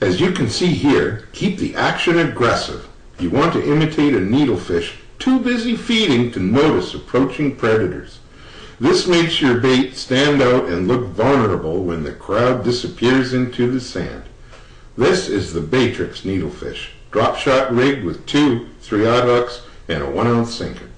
As you can see here, keep the action aggressive. You want to imitate a needlefish too busy feeding to notice approaching predators. This makes your bait stand out and look vulnerable when the crowd disappears into the sand. This is the Baitrix needlefish, drop shot rigged with two 3 odd hooks and a 1 ounce sinker.